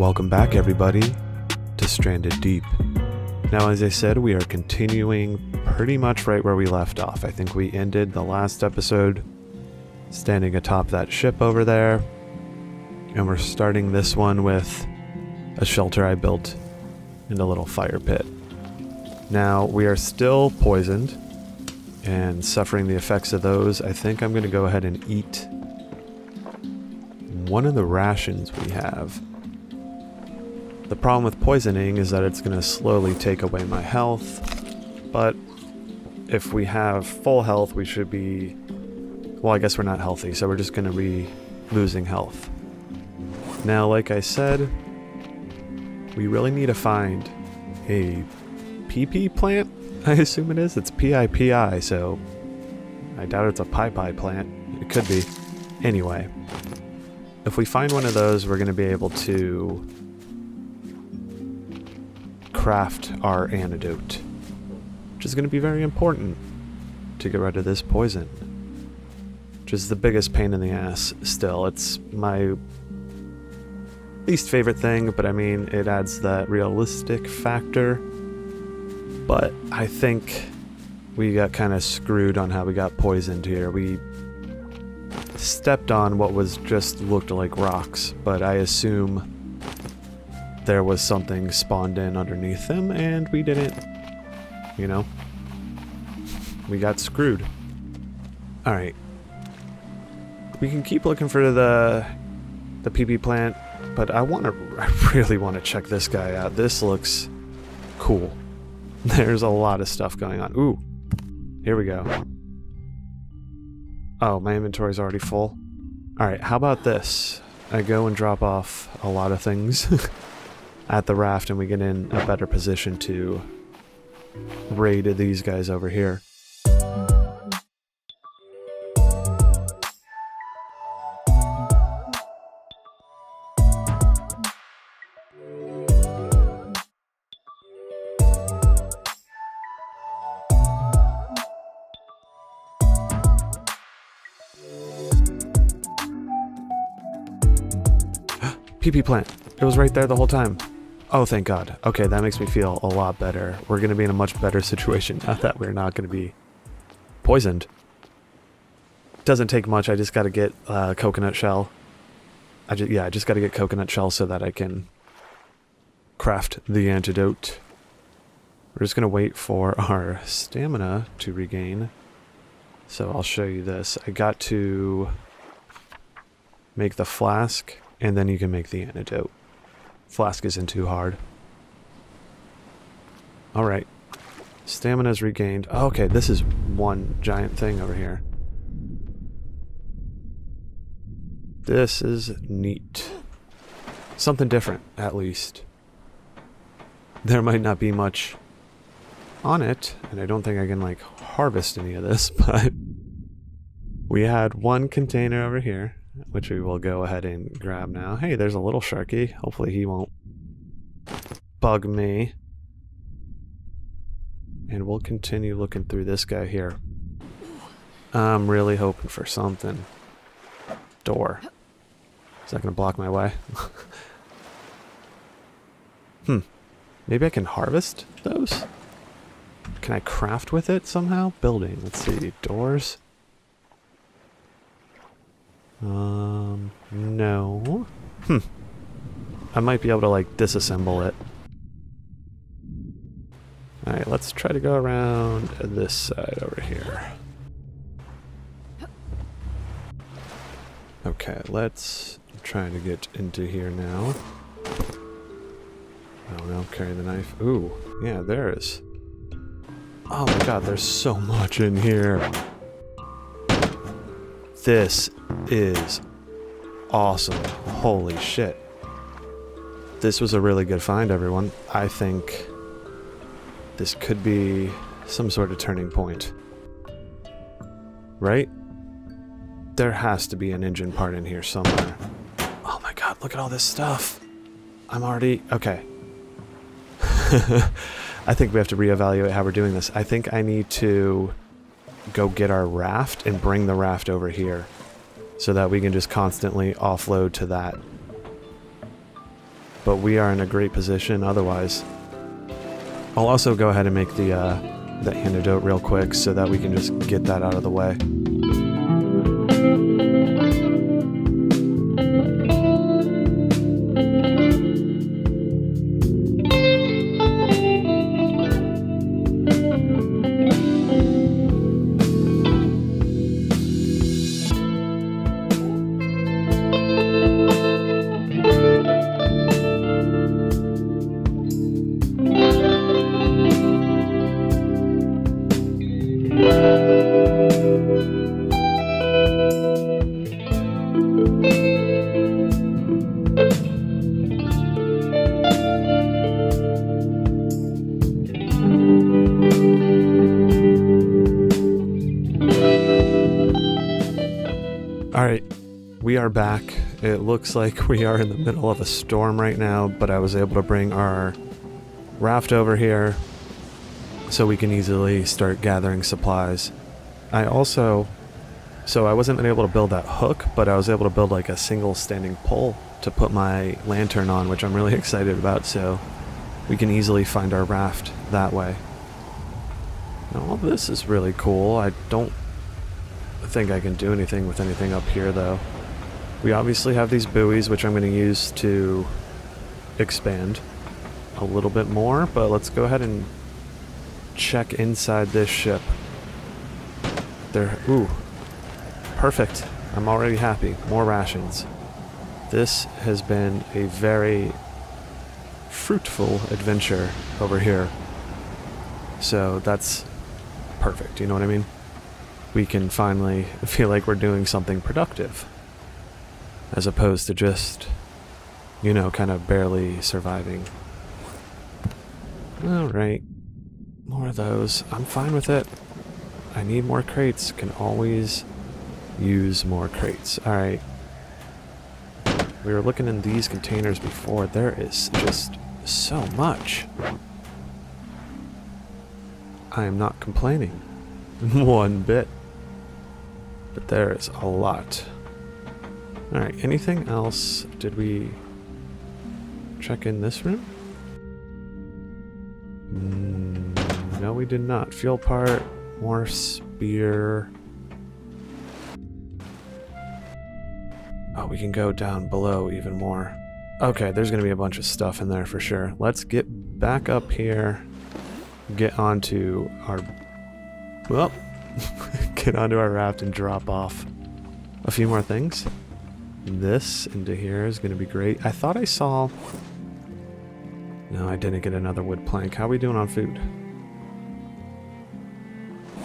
Welcome back, everybody, to Stranded Deep. Now, as I said, we are continuing pretty much right where we left off. I think we ended the last episode standing atop that ship over there. And we're starting this one with a shelter I built and a little fire pit. Now, we are still poisoned and suffering the effects of those. I think I'm going to go ahead and eat one of the rations we have. The problem with poisoning is that it's going to slowly take away my health, but if we have full health, we should be. Well, I guess we're not healthy, so we're just going to be losing health. Now, like I said, we really need to find a PP plant, I assume it is. It's PIPI, so I doubt it's a Pi Pi plant. It could be. Anyway, if we find one of those, we're going to be able to craft our antidote, which is going to be very important to get rid of this poison. Which is the biggest pain in the ass still. It's my least favorite thing, but I mean, it adds that realistic factor. But I think we got kind of screwed on how we got poisoned here. We stepped on what was just looked like rocks, but I assume there was something spawned in underneath them, and we didn't, you know, we got screwed. Alright. We can keep looking for the the PP plant, but I want to, I really want to check this guy out. This looks cool. There's a lot of stuff going on. Ooh, here we go. Oh, my inventory's already full. Alright, how about this? I go and drop off a lot of things at the raft and we get in a better position to raid these guys over here. PP plant. It was right there the whole time. Oh, thank God. Okay, that makes me feel a lot better. We're going to be in a much better situation now that we're not going to be poisoned. Doesn't take much. I just got to get uh, coconut shell. I just yeah, I just got to get coconut shell so that I can craft the antidote. We're just going to wait for our stamina to regain. So I'll show you this. I got to make the flask and then you can make the antidote. Flask isn't too hard. Alright. Stamina's regained. Oh, okay, this is one giant thing over here. This is neat. Something different, at least. There might not be much on it, and I don't think I can, like, harvest any of this, but... We had one container over here which we will go ahead and grab now. Hey, there's a little sharky. Hopefully he won't bug me. And we'll continue looking through this guy here. I'm really hoping for something. Door. Is that going to block my way? hmm. Maybe I can harvest those? Can I craft with it somehow? Building. Let's see. Doors. Um, no. Hmm. I might be able to, like, disassemble it. Alright, let's try to go around this side over here. Okay, let's try to get into here now. Oh no, carry the knife. Ooh, yeah, there is. Oh my god, there's so much in here. This is awesome. Holy shit. This was a really good find, everyone. I think this could be some sort of turning point. Right? There has to be an engine part in here somewhere. Oh my god, look at all this stuff. I'm already... Okay. I think we have to reevaluate how we're doing this. I think I need to go get our raft and bring the raft over here so that we can just constantly offload to that. but we are in a great position otherwise. I'll also go ahead and make the uh, the antidote real quick so that we can just get that out of the way. We are back. It looks like we are in the middle of a storm right now, but I was able to bring our raft over here so we can easily start gathering supplies. I also... So I wasn't able to build that hook, but I was able to build like a single standing pole to put my lantern on, which I'm really excited about, so we can easily find our raft that way. Now all this is really cool. I don't think I can do anything with anything up here though. We obviously have these buoys which I'm going to use to expand a little bit more, but let's go ahead and check inside this ship. There, ooh, perfect. I'm already happy. More rations. This has been a very fruitful adventure over here. So that's perfect, you know what I mean? we can finally feel like we're doing something productive. As opposed to just, you know, kind of barely surviving. Alright. More of those. I'm fine with it. I need more crates. Can always use more crates. Alright. We were looking in these containers before. There is just so much. I am not complaining. One bit. But there is a lot. Alright, anything else? Did we check in this room? Mm, no, we did not. Fuel part, more spear. Oh, we can go down below even more. Okay, there's going to be a bunch of stuff in there for sure. Let's get back up here. Get onto our... Well, get onto our raft and drop off a few more things. This into here is going to be great. I thought I saw... No, I didn't get another wood plank. How are we doing on food?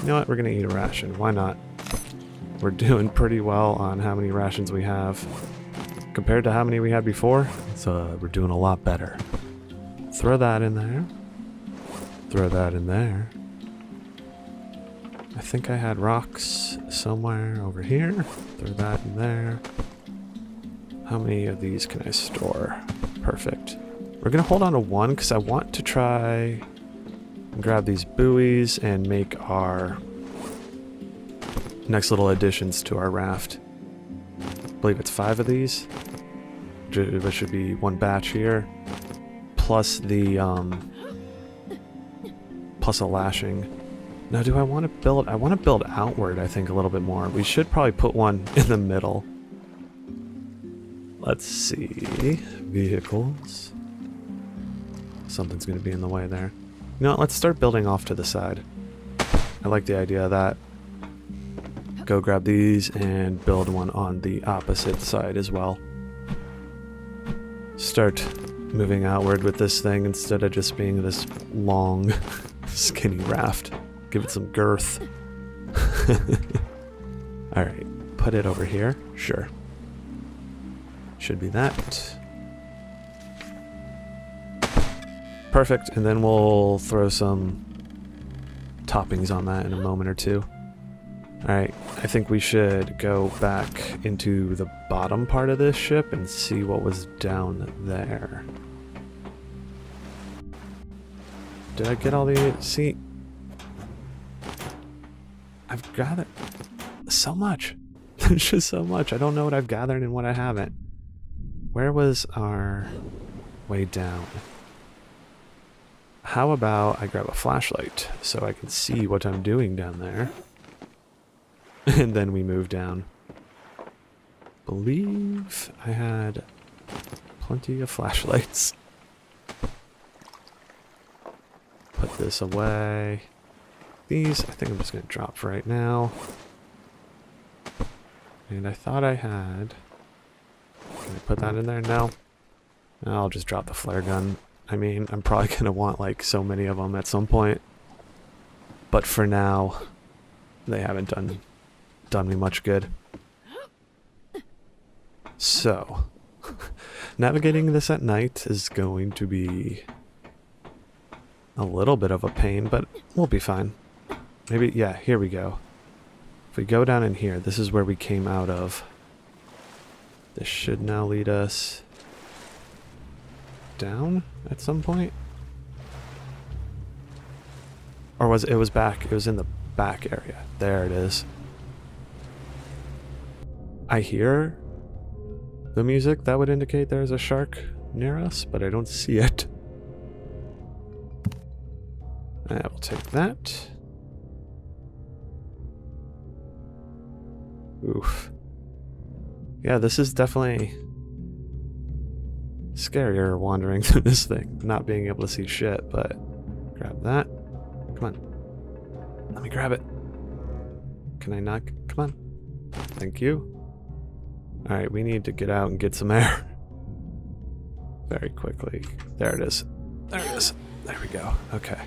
You know what? We're going to eat a ration. Why not? We're doing pretty well on how many rations we have. Compared to how many we had before, so uh, we're doing a lot better. Throw that in there. Throw that in there. I think I had rocks somewhere over here. Throw that in there. How many of these can I store? Perfect. We're going to hold on to one because I want to try and grab these buoys and make our next little additions to our raft. I believe it's five of these. There should be one batch here. Plus the, um, plus a lashing. Now, do I want to build... I want to build outward, I think, a little bit more. We should probably put one in the middle. Let's see. Vehicles. Something's going to be in the way there. You know what, let's start building off to the side. I like the idea of that. Go grab these and build one on the opposite side as well. Start moving outward with this thing instead of just being this long, skinny raft. Give it some girth. Alright, put it over here. Sure. Should be that. Perfect, and then we'll throw some toppings on that in a moment or two. Alright, I think we should go back into the bottom part of this ship and see what was down there. Did I get all the... See, I've gathered so much. There's just so much. I don't know what I've gathered and what I haven't. Where was our... way down. How about I grab a flashlight so I can see what I'm doing down there. and then we move down. Believe I had plenty of flashlights. Put this away. These, I think I'm just going to drop for right now. And I thought I had... Can I put that in there? No. I'll just drop the flare gun. I mean, I'm probably going to want like so many of them at some point. But for now, they haven't done done me much good. So, navigating this at night is going to be a little bit of a pain, but we'll be fine. Maybe, yeah, here we go. If we go down in here, this is where we came out of. This should now lead us down at some point. Or was it, was back, it was in the back area. There it is. I hear the music that would indicate there's a shark near us, but I don't see it. I will take that. Oof. Yeah, this is definitely scarier wandering through this thing, not being able to see shit, but grab that. Come on. Let me grab it. Can I not? Come on. Thank you. Alright, we need to get out and get some air. Very quickly. There it is. There it is. There we go. Okay.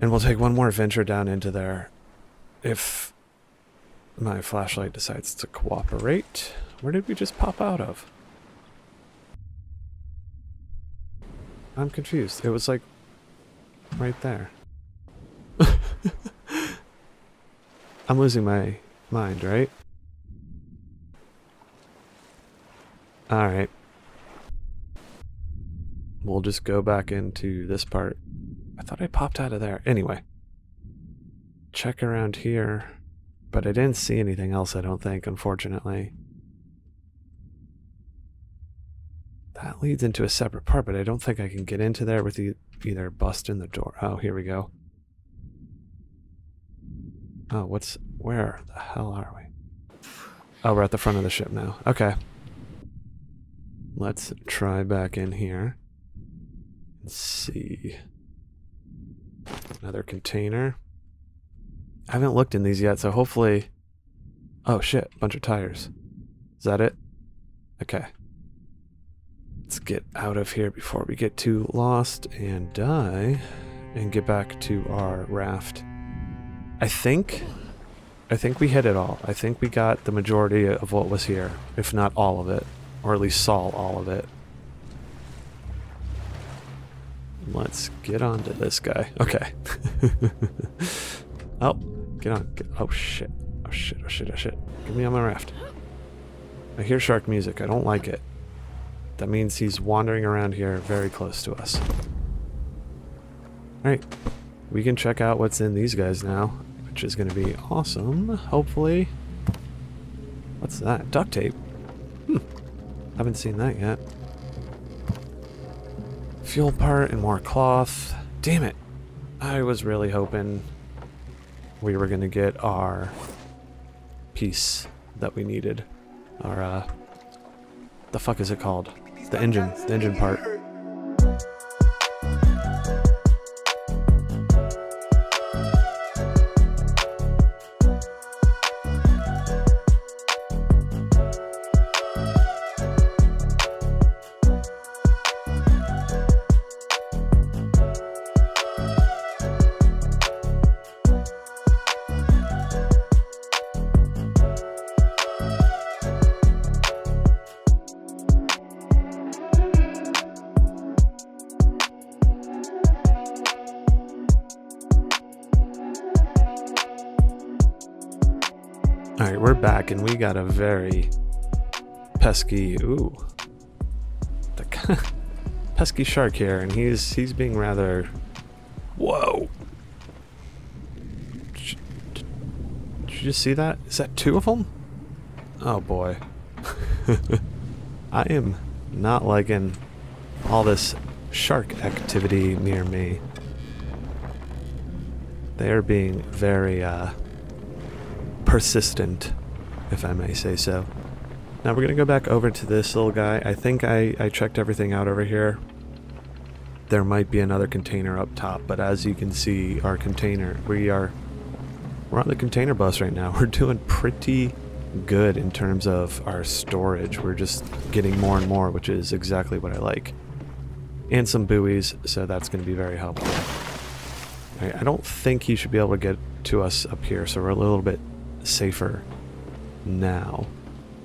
And we'll take one more venture down into there. If my flashlight decides to cooperate. Where did we just pop out of? I'm confused. It was like right there. I'm losing my mind, right? Alright. We'll just go back into this part. I thought I popped out of there. Anyway. Check around here. But I didn't see anything else, I don't think, unfortunately. That leads into a separate part, but I don't think I can get into there with e either busting the door. Oh, here we go. Oh, what's... Where the hell are we? Oh, we're at the front of the ship now. Okay. Let's try back in here. Let's see. Another container. I haven't looked in these yet, so hopefully... Oh shit, bunch of tires. Is that it? Okay. Let's get out of here before we get too lost and die and get back to our raft. I think I think we hit it all. I think we got the majority of what was here, if not all of it. Or at least saw all of it. Let's get on to this guy. Okay. oh, get on. Get, oh, shit. Oh, shit. Oh, shit. Oh, shit. Get me on my raft. I hear shark music. I don't like it. That means he's wandering around here very close to us. Alright. We can check out what's in these guys now, which is going to be awesome, hopefully. What's that? Duct tape? Hmm. Haven't seen that yet. Fuel part and more cloth. Damn it. I was really hoping we were going to get our piece that we needed. Our, uh, the fuck is it called? The engine, the engine part. And we got a very pesky ooh. The pesky shark here, and he's he's being rather Whoa. Did you just see that? Is that two of them? Oh boy. I am Not liking all this shark activity near me. They are being very uh, persistent, if I may say so. Now we're going to go back over to this little guy. I think I, I checked everything out over here. There might be another container up top, but as you can see, our container, we are, we're on the container bus right now. We're doing pretty good in terms of our storage. We're just getting more and more, which is exactly what I like. And some buoys, so that's going to be very helpful. I don't think he should be able to get to us up here, so we're a little bit safer now.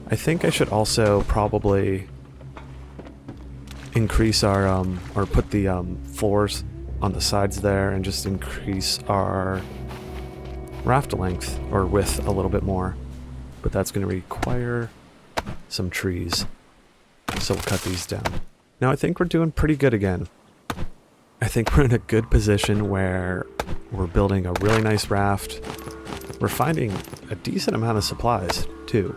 I think I should also probably increase our, um, or put the um, floors on the sides there and just increase our raft length or width a little bit more but that's going to require some trees. So we'll cut these down. Now I think we're doing pretty good again. I think we're in a good position where we're building a really nice raft. We're finding a decent amount of supplies, too.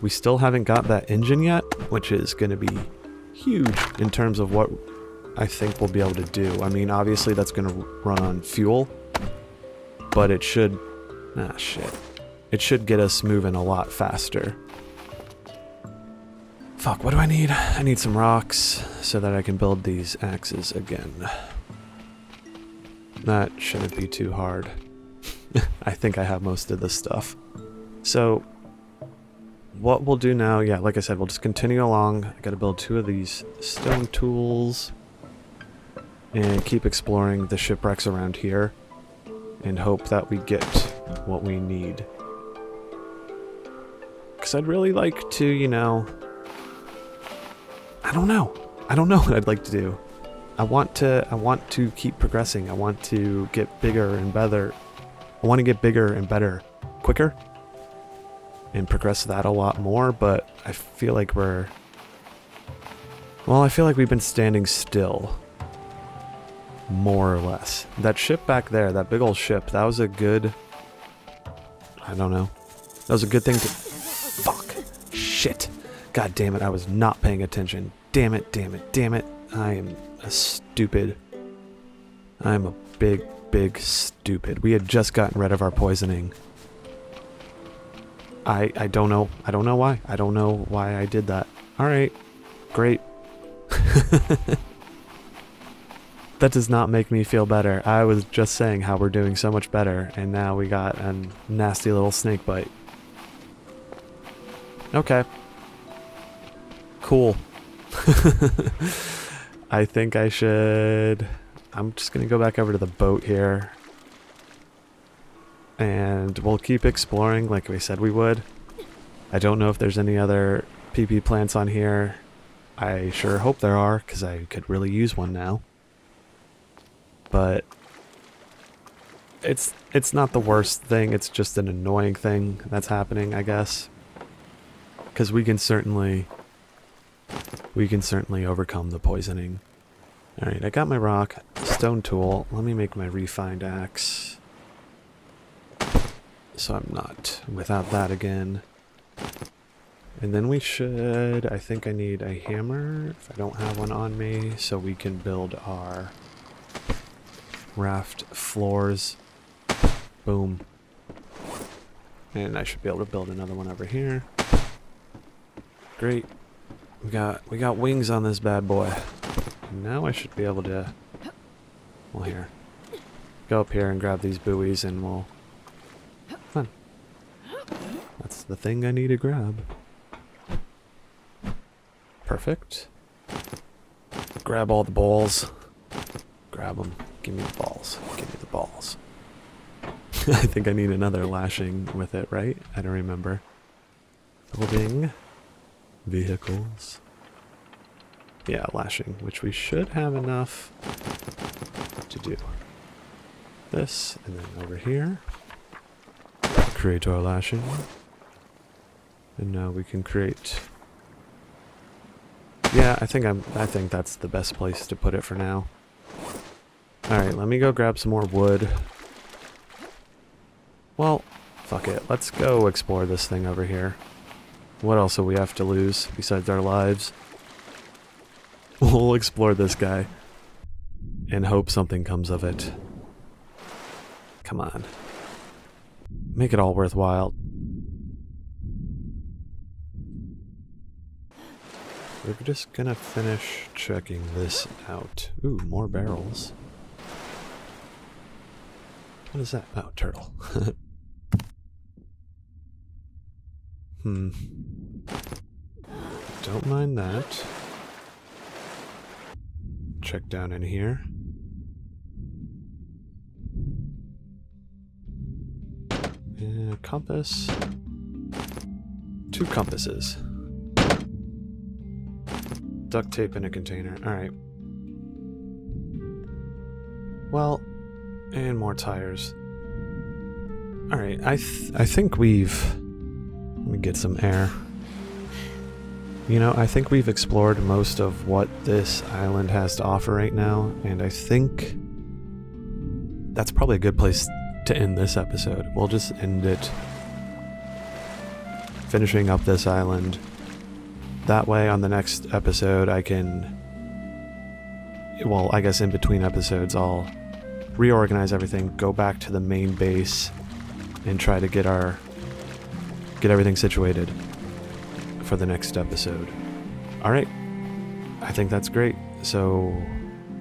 We still haven't got that engine yet, which is going to be huge in terms of what I think we'll be able to do. I mean, obviously that's going to run on fuel, but it should... Ah, shit. It should get us moving a lot faster. Fuck, what do I need? I need some rocks so that I can build these axes again. That shouldn't be too hard. I think I have most of this stuff. So, what we'll do now, yeah, like I said, we'll just continue along. I gotta build two of these stone tools and keep exploring the shipwrecks around here and hope that we get what we need. Because I'd really like to, you know... I don't know. I don't know what I'd like to do. I want to I want to keep progressing. I want to get bigger and better. I want to get bigger and better quicker and progress that a lot more, but I feel like we're well, I feel like we've been standing still more or less. That ship back there, that big old ship, that was a good I don't know. That was a good thing to Fuck. Shit. God damn it, I was not paying attention. Damn it, damn it, damn it. I am a stupid. I am a big, big stupid. We had just gotten rid of our poisoning. I I don't know. I don't know why. I don't know why I did that. Alright. Great. that does not make me feel better. I was just saying how we're doing so much better, and now we got a nasty little snake bite. Okay. Cool. I think I should... I'm just going to go back over to the boat here. And we'll keep exploring like we said we would. I don't know if there's any other PP plants on here. I sure hope there are, because I could really use one now. But it's it's not the worst thing, it's just an annoying thing that's happening, I guess because we can certainly we can certainly overcome the poisoning. Alright, I got my rock, stone tool. Let me make my refined axe. So I'm not without that again. And then we should, I think I need a hammer if I don't have one on me so we can build our raft floors. Boom. And I should be able to build another one over here. Great. We got we got wings on this bad boy. Now I should be able to well here. Go up here and grab these buoys and we'll fun. That's the thing I need to grab. Perfect. Grab all the balls. Grab them. Give me the balls. Give me the balls. I think I need another lashing with it, right? I don't remember. Building vehicles. Yeah, lashing, which we should have enough to do. This, and then over here, create our lashing. And now we can create... Yeah, I think I'm. I think that's the best place to put it for now. Alright, let me go grab some more wood. Well, fuck it. Let's go explore this thing over here. What else do we have to lose besides our lives? we'll explore this guy and hope something comes of it. Come on. Make it all worthwhile. We're just gonna finish checking this out. Ooh, more barrels. What is that? Oh, turtle. hmm. Don't mind that. Check down in here. Uh, compass. Two compasses. Duct tape in a container. Alright. Well, and more tires. Alright, I, th I think we've... Let me get some air. You know, I think we've explored most of what this island has to offer right now, and I think that's probably a good place to end this episode. We'll just end it finishing up this island. That way, on the next episode, I can. Well, I guess in between episodes, I'll reorganize everything, go back to the main base, and try to get our. get everything situated for the next episode. Alright, I think that's great. So,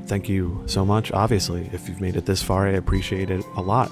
thank you so much. Obviously, if you've made it this far, I appreciate it a lot.